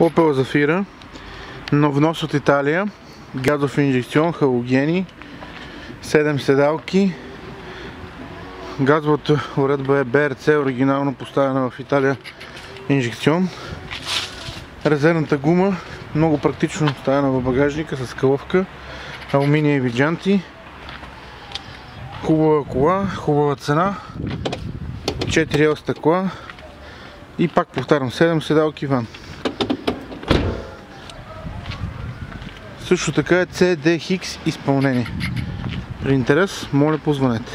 Opel Zafira, но внос от Италия, газов инжекцион, халогени, 7 седалки. Газовата уредба е BRC, оригинално поставена в Италия инжекцион. Резервната гума, много практично поставена в багажника с калъвка, алуминиеви джанти. Хубава кола, хубава цена. 4L стъкла и пак повтарям 7 седалки ван. Също така е CDX изпълнение. При интерес, моля позвонете.